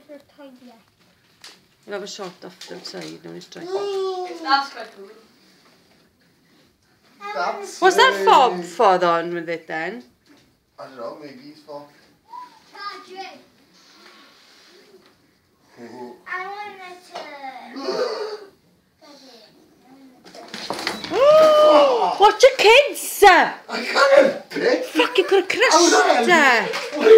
for tidy. You'll have a shot off the side on his track. That's quite cool. Was that fob fob on with it then? I don't know, maybe it's fob. watch your kids! I can't have bit! Fuck, you could have crushed her!